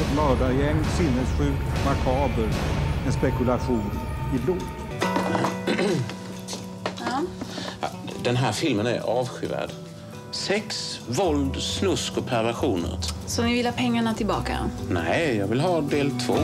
Ett mördargäng, sinnessjuk, makaber. En spekulation i blod. Den här filmen är avskyvärd. Sex, våld, snusk och perversioner. Så ni vill ha pengarna tillbaka? Nej, jag vill ha del två.